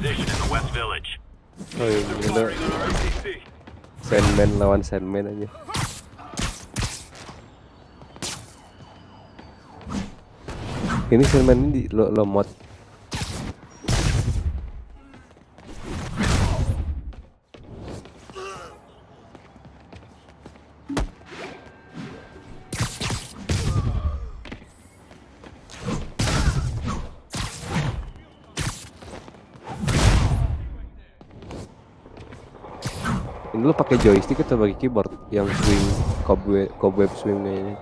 station in the West Village. Oh iya bener. Firing on our APC. Sandman lawan Sandman aja. Ini Sandman ini di lo, lo mod. Lo pakai joystick atau pakai keyboard yang swing cobweb cobweb swingnya ini?